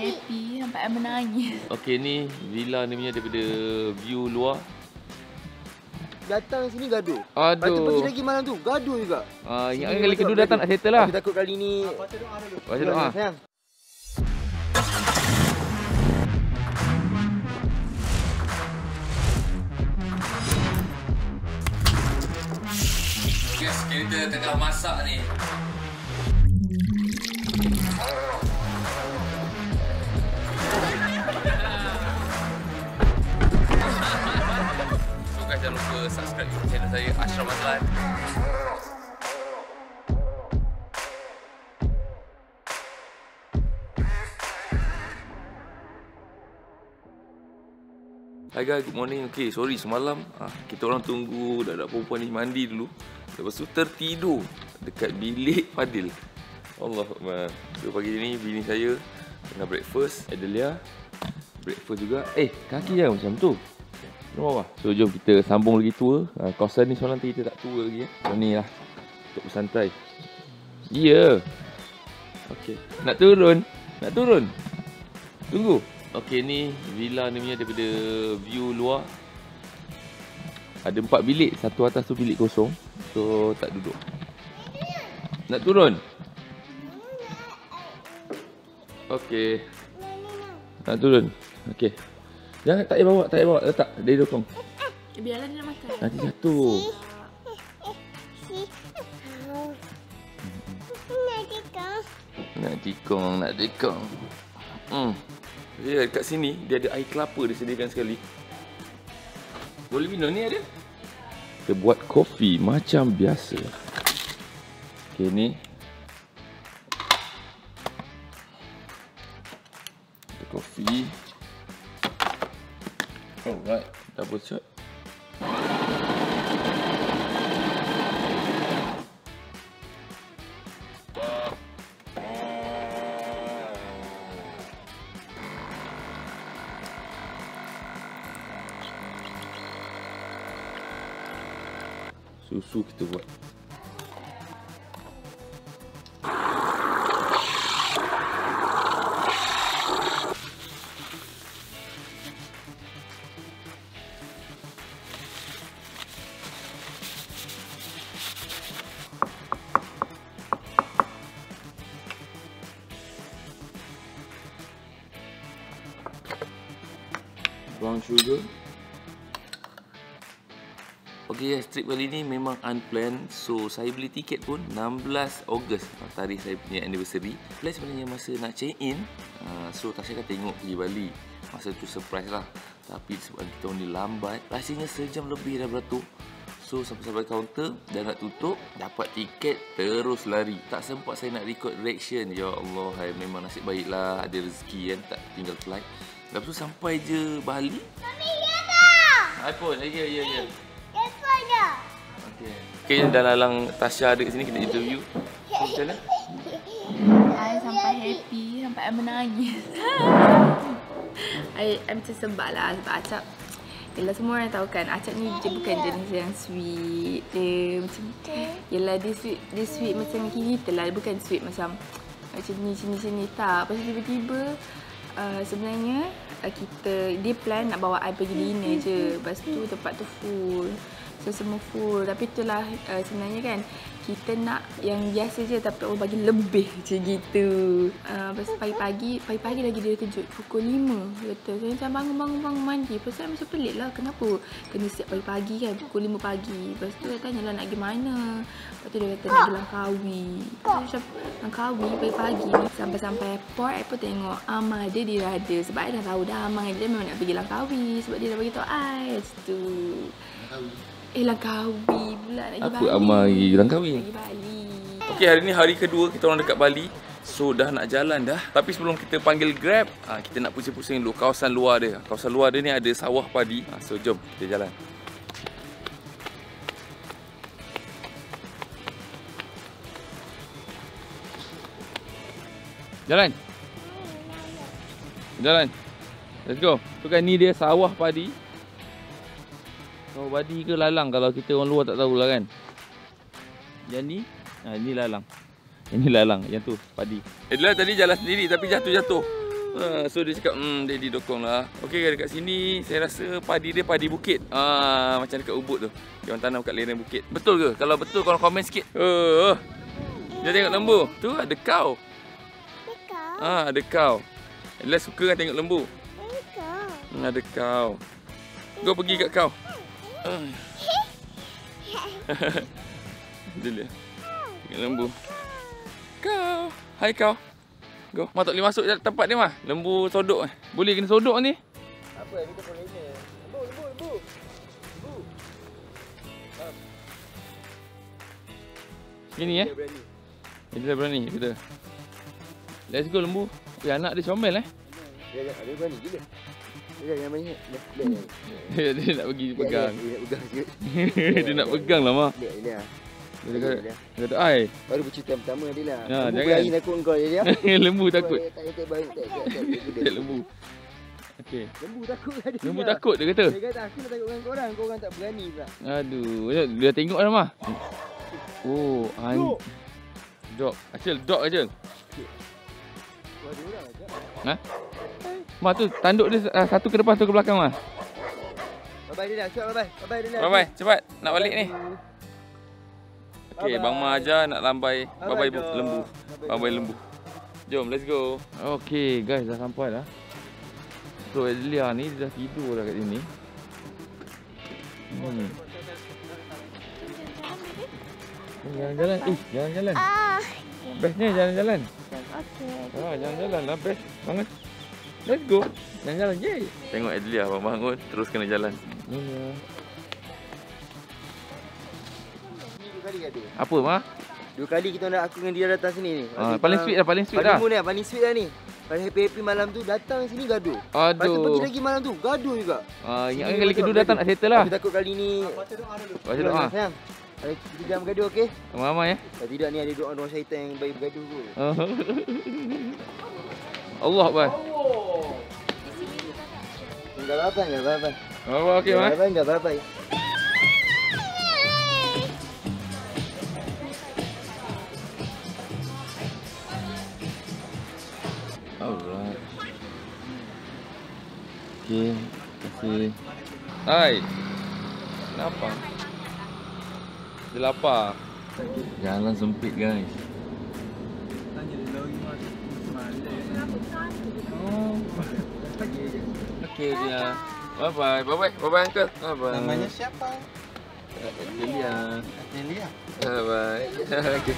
happy sampai I menangis. Okey ni villa ni punya daripada view luar. Datang sini gaduh. Lepas tu pergi Aduh. lagi malam tu gaduh juga. Ah, Sini ingat kali betul, kedua datang nak settle lah. Aku takut kali ni. Baca doa. Sayang. Guys, kita tengah masak ni. Channel saya Ashraf Azlan. Hai guys, good morning. Okay, sorry semalam ah, kita orang tunggu dah perempuan ni mandi dulu. Lepas tu tertidur dekat bilik Fadil. Allah So pagi ni bini saya tengah breakfast. Adelia breakfast juga. Eh, kaki jangan macam tu. Bawah. So jom kita sambung lagi tour. Ah, kawasan ni semalam kita tak tour lagi ya. So ni lah untuk bersantai. Ya. Yeah. Okey. Nak turun? Nak turun? Tunggu. Okey ni villa ni punya daripada view luar. Ada empat bilik, satu atas tu bilik kosong. So tak duduk. Nak turun? Okey. Nak turun. Okey. Jangan tak payah bawa, tak payah bawa. Letak dari dokong. Biarlah dia nak makan. Nanti jatuh. Nak tikong, nak tikong. Hmm. Dia dekat sini dia ada air kelapa dia sediakan sekali. Boleh minum ni ada. Kita buat kopi macam biasa. Okey ni. Ada kopi. Alright, double shot. Susu kita buat. Brown sugar. Okay guys, trip kali ni memang unplanned. So, saya beli tiket pun 16 Ogos Tarikh saya punya anniversary. Plan sebenarnya masa nak check in uh, So, Tasha kan tengok pergi Bali. Masa tu surprise lah. Tapi sebab kita ni lambat Rasanya sejam lebih dah beratur. So, sampai-sampai kaunter Dah nak tutup Dapat tiket Terus lari. Tak sempat saya nak record reaction. Ya Allah, memang nasib baik lah Ada rezeki kan Tak tinggal flight Lepas tu sampai je Bali Mami, ya tak? iPhone, ya, ya, ya Okey. Okey, dah lalang Tasha ada kat sini kita interview. So, macam mana? I sampai happy sampai I menangis. I, I macam sebab lah sebab Acap Yelah semua orang tahu kan Acap ni dia bukan jenis yang sweet Dia macam Yelah dia sweet Dia sweet macam kita lah Dia bukan sweet macam Macam ni, macam ni, macam ni Tak Lepas tiba-tiba uh, Sebenarnya uh, Kita Dia plan nak bawa I pergi dinner je. Lepas tu tempat tu full. So semua full. Tapi itulah uh, sebenarnya kan Kita nak yang biasa je Tapi Allah bagi lebih macam gitu. Uh, Lepas tu pagi-pagi Pagi-pagi lagi dia kejut Pukul 5 Dia kata Saya macam bangun-bangun-bangun mandi. Lepas tu saya macam pelik lah Kenapa? Kena siap pagi-pagi kan Pukul 5 pagi. Lepas tu saya tanya lah nak pergi mana? Lepas tu dia kata nak pergi Langkawi. Lepas tu macam Langkawi pagi-pagi Sampai-sampai airport Airport tengok Amal dia dia ada. Sebab I dah tahu dah Amal dia memang nak pergi Langkawi. Sebab dia dah beritahu I Macam tu. Eh Langkawi pula nak pergi Apa Bali. Amal pergi Langkawi? Bali Okey, hari ni hari kedua kita orang dekat Bali. So dah nak jalan dah. Tapi sebelum kita panggil Grab, ha, kita nak pusing-pusing dulu kawasan luar dia. Kawasan luar dia ni ada sawah padi. Ha, so jom kita jalan. Jalan. Jalan. Let's go. Tu kan ni dia sawah padi. Sawah padi ke lalang kalau kita orang luar tak tahulah kan. Yang ni, ha, ini lalang. Ini lalang, yang tu padi. Adalah tadi jalan sendiri tapi jatuh-jatuh. Ha, so dia cakap, hmm, daddy dokong lah. Okey, dekat sini saya rasa padi dia padi bukit. Ah, macam dekat Ubud tu. Dia orang tanam kat lereng bukit. Betul ke? Kalau betul korang komen sikit. Oh, oh. Dia tengok lembu. Tu ada kau. Ah, ada kau. Ella suka kan tengok lembu. Hmm, ada kau. Kau pergi kat kau. Ah. Dia lihat. Tengok lembu. Kau. Hai kau. Go. Mak tak boleh masuk tempat dia mah. Lembu sodok eh. Boleh kena sodok ni. Apa yang kita boleh ni? Lembu, lembu, lembu. Lembu. Sini eh. Dia berani. Dia berani kita. Let's go lembu. Eh anak dia comel eh. Dia dia dia berani gila. Dia yang main. Dia dia. dia, dia nak pergi pegang. Dia nak pegang sikit. dia nak pegang lah mah. Dia dia. Dia kata, dia kata, ai. Baru bercerita pertama dia lah. Ya, Lembu jangan. berani takut kau je dia. lembu takut. Tak tak tak tak tak. Tak lembu. Okey. Lembu takut lah dia. Lembu takut dia kata. Dia kata aku nak takut dengan korang, korang tak berani pula. Aduh, dia, dia tengok dah mah. Oh, an. Dog. Acil, dog Acil. Orang. Ha? Mah tu tanduk dia uh, satu ke depan satu ke belakang mah. Bye bye dia dah. Cepat bye bye. Bye bye dia dah. Bye bye, cepat nak balik ni. Okey, Bang Ma aja nak lambai. Bye bye dog. lembu. Bye bye lembu. Jom, let's go. Okey, guys dah sampai dah. So Elia ni dia dah tidur dah kat sini. Hmm. Jalan-jalan. Eh, jalan-jalan. Ah, Best ni jalan-jalan. okay. Ah, jalan-jalan lah best banget. Let's go. Jalan-jalan. Yay. Tengok abang bangun terus kena jalan. Ni kali gaduh. Apa mah? Dua kali kita nak aku dengan dia datang sini ni. Ah, paling sweet dah, paling sweet dah. Paling dah, paling sweet dah ni. Paling happy-happy malam tu datang sini gaduh. Lepas tu pergi Aduh. lagi malam tu gaduh juga. Ah, Sini ingat kali kedua datang nak settle lah. Aku takut kali ni. Baca doa. Sayang. Kalau kita jam gaduh okey? Mama ya. Kalau tidak ni ada doa-doa syaitan yang baik bergaduh tu. Allah Akbar. Enggak apa-apa, enggak apa-apa. Oh, okey Enggak mah. apa-apa, enggak apa-apa. Okey, terima kasih. Hai. Kenapa? Dia lapar. Jalan sempit guys. Oh. Okey dia. Bye bye. Bye bye. Bye bye uncle. Bye bye. Namanya siapa? Delia. Delia. Bye bye. Okey.